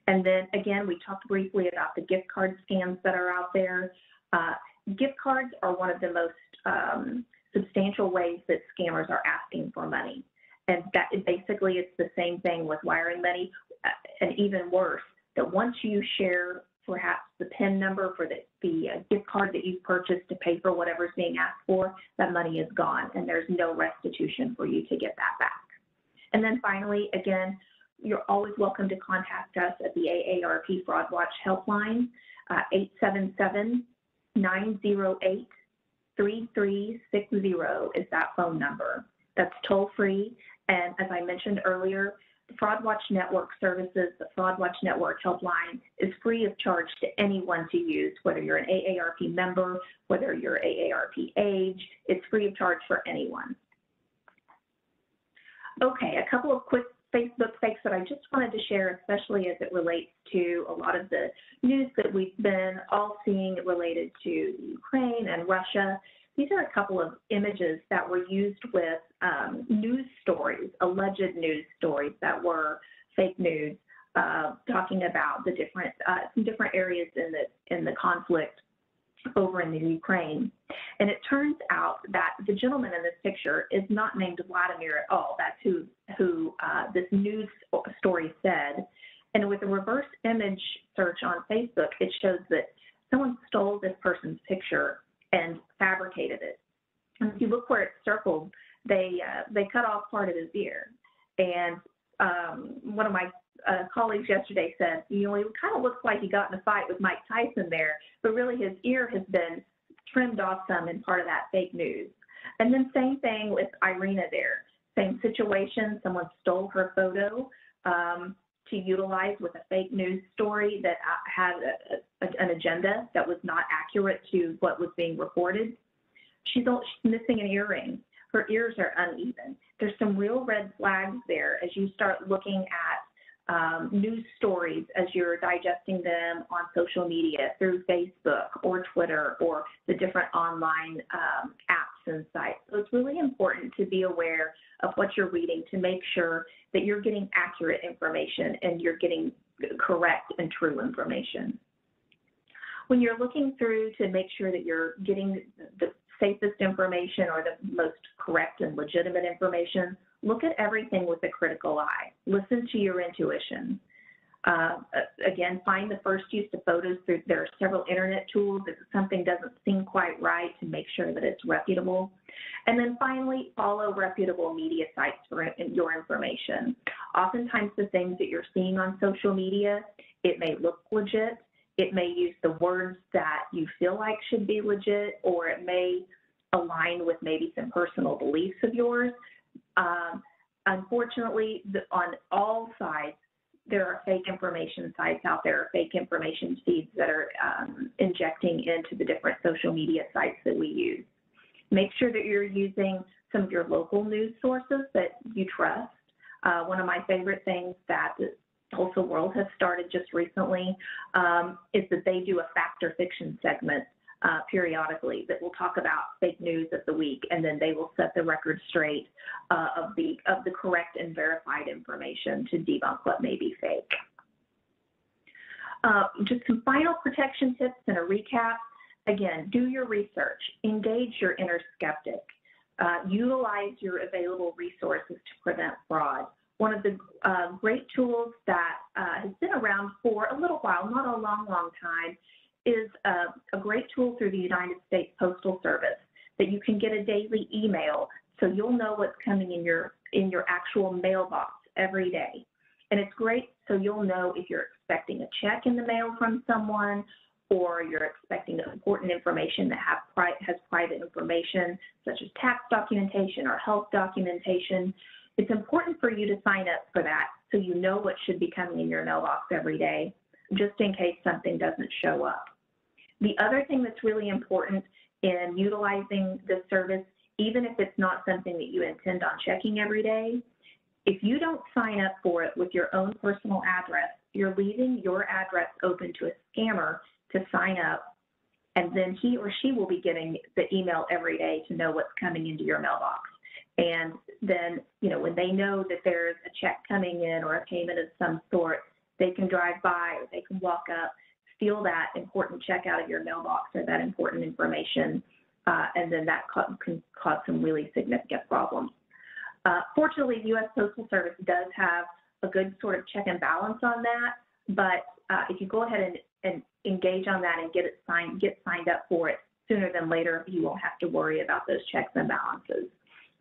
And then again, we talked briefly about the gift card scams that are out there. Uh, gift cards are one of the most um, substantial ways that scammers are asking for money. And that basically it's the same thing with wiring money, uh, and even worse, that once you share perhaps the PIN number for the, the uh, gift card that you've purchased to pay for whatever's being asked for, that money is gone and there's no restitution for you to get that back. And then finally, again, you're always welcome to contact us at the AARP Fraud Watch helpline, uh, 877 908 3360 is that phone number. That's toll free. And as I mentioned earlier, the Fraud Watch Network services, the Fraud Watch Network helpline is free of charge to anyone to use, whether you're an AARP member, whether you're AARP age, it's free of charge for anyone. Okay, a couple of quick Facebook fakes that I just wanted to share, especially as it relates to a lot of the news that we've been all seeing related to Ukraine and Russia. These are a couple of images that were used with um, news stories, alleged news stories that were fake news, uh, talking about the different uh, some different areas in the in the conflict over in the Ukraine. And it turns out that the gentleman in this picture is not named Vladimir at all. That's who who uh, this news story said. And with a reverse image search on Facebook, it shows that someone stole this person's picture and fabricated it. And if you look where it's circled, they uh, they cut off part of his ear. And um, one of my uh, colleagues yesterday said, you know, he kind of looks like he got in a fight with Mike Tyson there, but really his ear has been trimmed off some in part of that fake news. And then same thing with Irina there. Same situation, someone stole her photo um, to utilize with a fake news story that uh, had a, a, an agenda that was not accurate to what was being reported. She's, she's missing an earring. Her ears are uneven. There's some real red flags there as you start looking at um, news stories as you're digesting them on social media through Facebook or Twitter or the different online um, apps and sites. So it's really important to be aware of what you're reading to make sure that you're getting accurate information and you're getting correct and true information. When you're looking through to make sure that you're getting the safest information or the most correct and legitimate information, look at everything with a critical eye. Listen to your intuition. Uh, again, find the first use of photos through, there are several internet tools if something doesn't seem quite right to make sure that it's reputable. And then finally, follow reputable media sites for your information. Oftentimes the things that you're seeing on social media, it may look legit, it may use the words that you feel like should be legit, or it may align with maybe some personal beliefs of yours. Um, unfortunately, the, on all sides, there are fake information sites out there, fake information feeds that are um, injecting into the different social media sites that we use. Make sure that you're using some of your local news sources that you trust. Uh, one of my favorite things that Tulsa World has started just recently um, is that they do a fact or fiction segment uh, periodically that will talk about fake news of the week, and then they will set the record straight uh, of the of the correct and verified information to debunk what may be fake. Uh, just some final protection tips and a recap. Again, do your research, engage your inner skeptic, uh, utilize your available resources to prevent fraud. One of the uh, great tools that uh, has been around for a little while, not a long, long time, is a, a great tool through the United States Postal Service that you can get a daily email so you'll know what's coming in your in your actual mailbox every day. And it's great so you'll know if you're expecting a check in the mail from someone or you're expecting important information that have pri has private information such as tax documentation or health documentation. It's important for you to sign up for that so you know what should be coming in your mailbox every day just in case something doesn't show up. The other thing that's really important in utilizing the service, even if it's not something that you intend on checking every day, if you don't sign up for it with your own personal address, you're leaving your address open to a scammer to sign up, and then he or she will be getting the email every day to know what's coming into your mailbox. And then, you know, when they know that there's a check coming in or a payment of some sort, they can drive by or they can walk up steal that important check out of your mailbox or that important information, uh, and then that can cause some really significant problems. Uh, fortunately, the U.S. Postal Service does have a good sort of check and balance on that, but uh, if you go ahead and, and engage on that and get it signed, get signed up for it sooner than later, you won't have to worry about those checks and balances.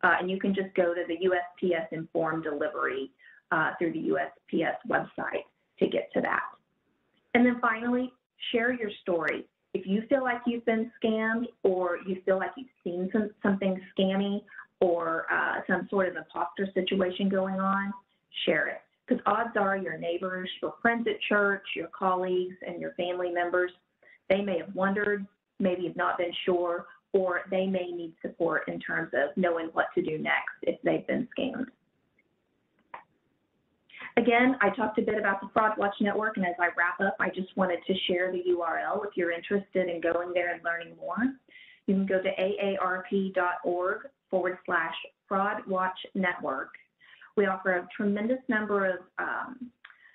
Uh, and you can just go to the USPS Informed Delivery uh, through the USPS website to get to that. And then finally, share your story. If you feel like you've been scammed or you feel like you've seen some, something scammy or uh, some sort of imposter situation going on, share it. Because odds are your neighbors, your friends at church, your colleagues, and your family members, they may have wondered, maybe have not been sure, or they may need support in terms of knowing what to do next if they've been scammed. Again, I talked a bit about the Fraud Watch Network, and as I wrap up, I just wanted to share the URL if you're interested in going there and learning more. You can go to aarp.org forward slash Fraud Watch Network. We offer a tremendous number of um,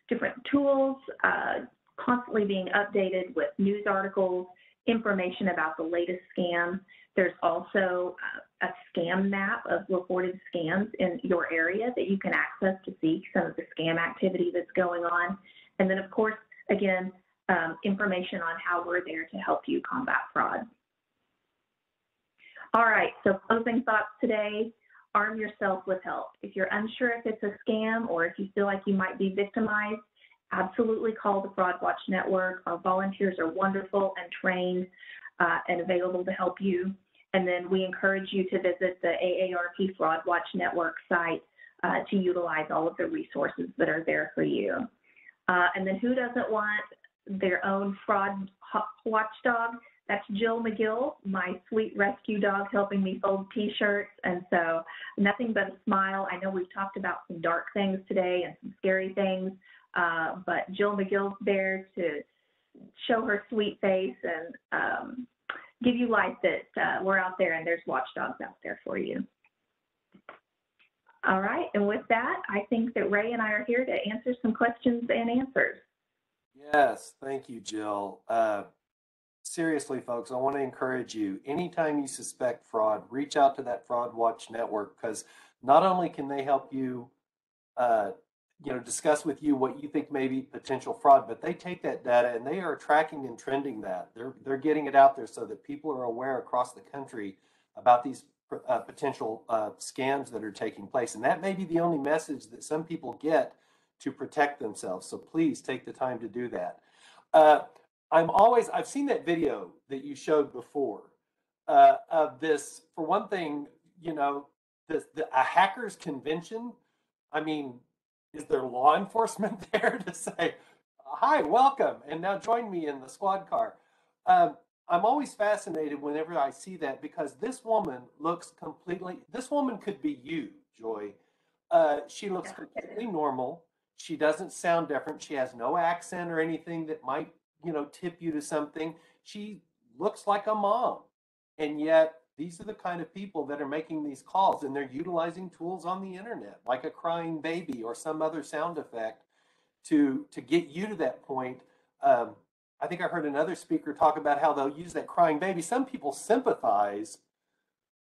different tools, uh, constantly being updated with news articles, information about the latest scams. There's also uh, a scam map of reported scams in your area that you can access to see some of the scam activity that's going on. And then, of course, again, um, information on how we're there to help you combat fraud. All right, so closing thoughts today, arm yourself with help. If you're unsure if it's a scam or if you feel like you might be victimized, absolutely call the Fraud Watch Network. Our volunteers are wonderful and trained uh, and available to help you. And then we encourage you to visit the AARP Fraud Watch Network site uh, to utilize all of the resources that are there for you. Uh, and then who doesn't want their own fraud watchdog? That's Jill McGill, my sweet rescue dog helping me fold t-shirts. And so nothing but a smile. I know we've talked about some dark things today and some scary things, uh, but Jill McGill's there to show her sweet face and um, give you light that uh, we're out there and there's watchdogs out there for you. All right, and with that, I think that Ray and I are here to answer some questions and answers. Yes, thank you, Jill. Uh, seriously, folks, I want to encourage you anytime you suspect fraud, reach out to that Fraud Watch Network because not only can they help you uh, you know discuss with you what you think may be potential fraud but they take that data and they are tracking and trending that they're they're getting it out there so that people are aware across the country about these uh, potential uh, scams that are taking place and that may be the only message that some people get to protect themselves so please take the time to do that uh, i'm always i've seen that video that you showed before uh, of this. For one thing, you know, the, the a hackers convention. I mean, is there law enforcement [laughs] there to say, "Hi, welcome," and now join me in the squad car? Um, I'm always fascinated whenever I see that because this woman looks completely. This woman could be you, Joy. Uh, she looks completely normal. She doesn't sound different. She has no accent or anything that might, you know, tip you to something. She looks like a mom. And yet, these are the kind of people that are making these calls and they're utilizing tools on the internet, like a crying baby or some other sound effect to, to get you to that point. Um, I think I heard another speaker talk about how they'll use that crying baby. Some people sympathize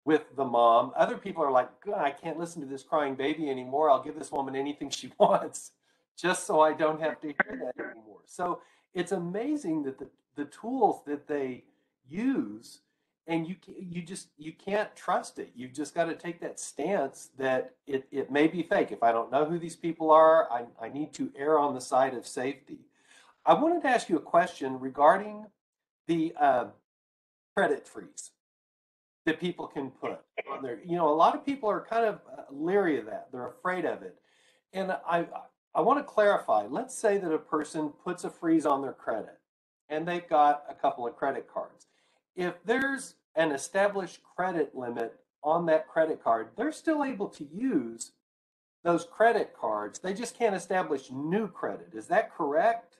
with the mom. Other people are like, I can't listen to this crying baby anymore. I'll give this woman anything she [laughs] wants just so I don't have to hear that anymore. So it's amazing that the, the tools that they use and you you just you can't trust it. You've just got to take that stance that it, it may be fake. If I don't know who these people are, I, I need to err on the side of safety. I wanted to ask you a question regarding the uh, credit freeze that people can put on there. You know, a lot of people are kind of uh, leery of that. They're afraid of it. And I I want to clarify. Let's say that a person puts a freeze on their credit and they've got a couple of credit cards. If there's an established credit limit on that credit card, they're still able to use those credit cards. They just can't establish new credit. Is that correct?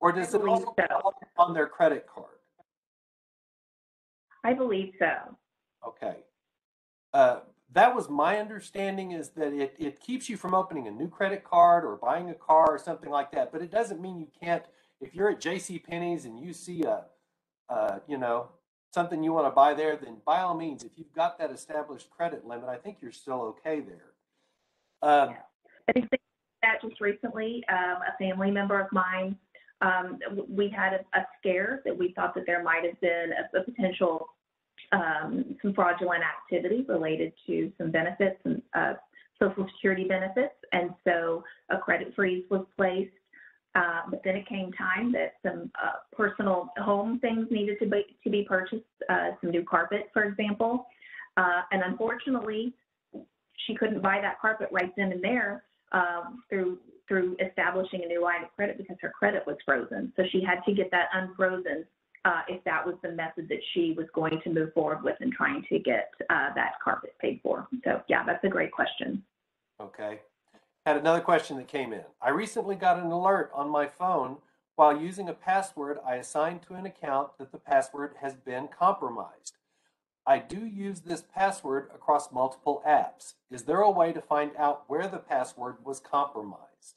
Or does it also so. on their credit card? I believe so. Okay. Uh, that was my understanding is that it, it keeps you from opening a new credit card or buying a car or something like that. But it doesn't mean you can't, if you're at J.C. Penney's and you see a, uh, you know, something you want to buy there, then by all means, if you've got that established credit limit, I think you're still okay there. Um, I think that just recently, um, a family member of mine, um, we had a, a, scare that we thought that there might have been a, a potential um, some fraudulent activity related to some benefits and uh, social security benefits, and so a credit freeze was placed. Uh, but then it came time that some uh, personal home things needed to be to be purchased, uh, some new carpet, for example, uh, and unfortunately, she couldn't buy that carpet right then and there um, through through establishing a new line of credit because her credit was frozen. So she had to get that unfrozen uh, if that was the method that she was going to move forward with in trying to get uh, that carpet paid for. So yeah, that's a great question. Okay. Had another question that came in. I recently got an alert on my phone while using a password I assigned to an account that the password has been compromised. I do use this password across multiple apps. Is there a way to find out where the password was compromised?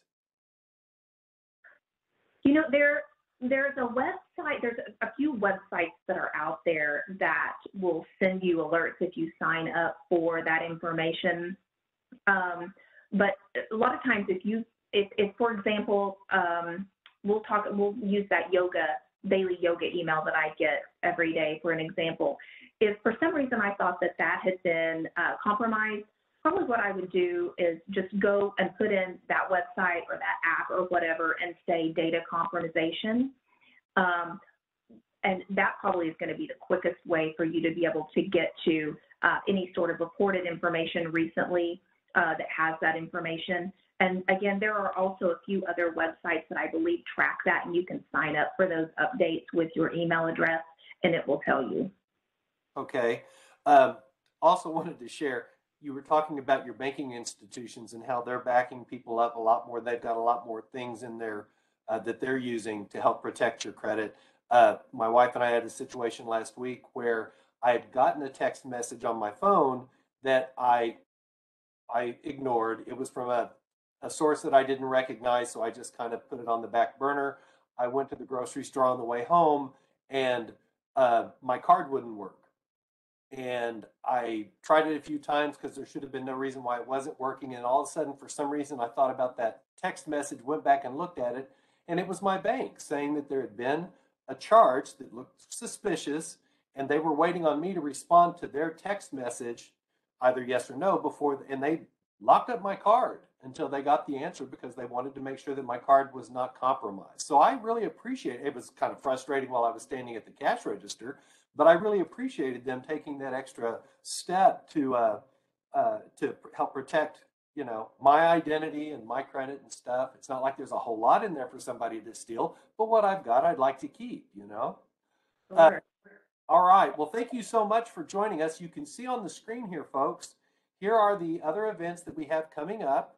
You know, there there's a website, there's a, few websites that are out there that will send you alerts if you sign up for that information. Um, but a lot of times if you, if, if for example, um, we'll talk, we'll use that yoga, daily yoga email that I get every day for an example. If for some reason I thought that that had been uh, compromised, probably what I would do is just go and put in that website or that app or whatever and say data compromisation. Um, and that probably is going to be the quickest way for you to be able to get to uh, any sort of reported information recently uh, that has that information. And again, there are also a few other websites that I believe track that, and you can sign up for those updates with your email address, and it will tell you. Okay. Um, also [laughs] wanted to share you were talking about your banking institutions and how they're backing people up a lot more. They've got a lot more things in there uh, that they're using to help protect your credit. Uh, my wife and I had a situation last week where I had gotten a text message on my phone that I I ignored. It was from a, a source that I didn't recognize, so I just kind of put it on the back burner. I went to the grocery store on the way home, and uh, my card wouldn't work and I tried it a few times because there should have been no reason why it wasn't working. And all of a sudden, for some reason, I thought about that text message, went back and looked at it, and it was my bank saying that there had been a charge that looked suspicious, and they were waiting on me to respond to their text message, either yes or no, before, and they locked up my card until they got the answer because they wanted to make sure that my card was not compromised. So I really appreciate it. Was kind of frustrating while I was standing at the cash register but I really appreciated them taking that extra step to uh, uh, to help protect, you know, my identity and my credit and stuff. It's not like there's a whole lot in there for somebody to steal, but what I've got, I'd like to keep, you know. Uh, Sure. All right. Well, thank you so much for joining us. You can see on the screen here, folks. Here are the other events that we have coming up.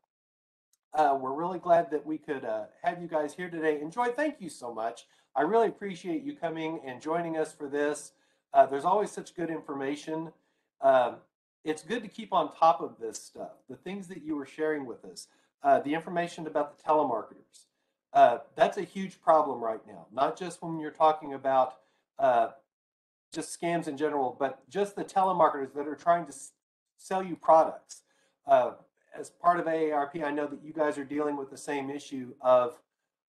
Uh, we're really glad that we could uh, have you guys here today. Enjoy. Thank you so much. I really appreciate you coming and joining us for this. Uh, there's always such good information. Um, it's good to keep on top of this stuff. The things that you were sharing with us, uh, the information about the telemarketers. Uh, that's a huge problem right now. Not just when you're talking about uh, just scams in general, but just the telemarketers that are trying to s- sell you products. Uh, as part of AARP, I know that you guys are dealing with the same issue of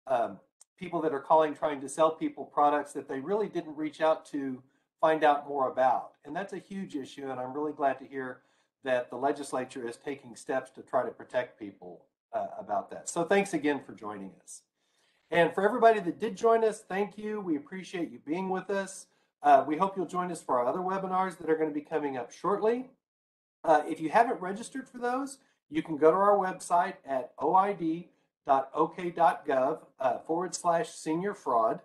um, people that are calling trying to sell people products that they really didn't reach out to find out more about. And that's a huge issue. And I'm really glad to hear that the legislature is taking steps to try to protect people uh, about that. So thanks again for joining us. And for everybody that did join us, thank you. We appreciate you being with us. Uh, we hope you'll join us for our other webinars that are going to be coming up shortly. Uh, if you haven't registered for those, you can go to our website at oid.ok.gov uh, forward slash senior fraud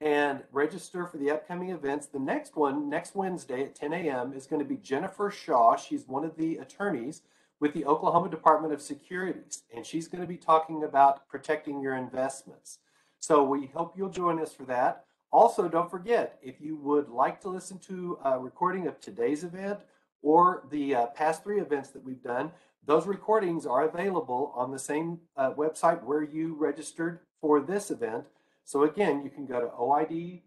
and register for the upcoming events. The next one, next Wednesday at 10 a.m., is going to be Jennifer Shaw. She's one of the attorneys with the Oklahoma Department of Securities, and she's going to be talking about protecting your investments. So we hope you'll join us for that. Also, don't forget, if you would like to listen to a recording of today's event or the uh, past three events that we've done, those recordings are available on the same uh, website where you registered for this event. So again, you can go to oid.ok.gov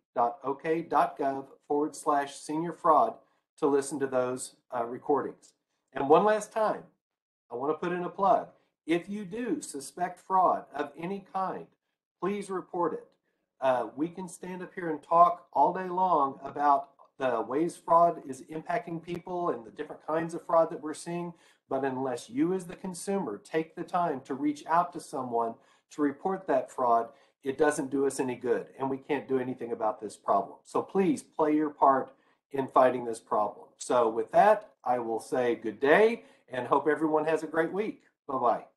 forward slash senior fraud to listen to those uh, recordings. And one last time, I want to put in a plug. If you do suspect fraud of any kind, please report it. Uh, we can stand up here and talk all day long about the ways fraud is impacting people and the different kinds of fraud that we're seeing. But unless you, as the consumer, take the time to reach out to someone to report that fraud, it doesn't do us any good and we can't do anything about this problem. So please play your part in fighting this problem. So, with that, I will say good day and hope everyone has a great week. Bye bye.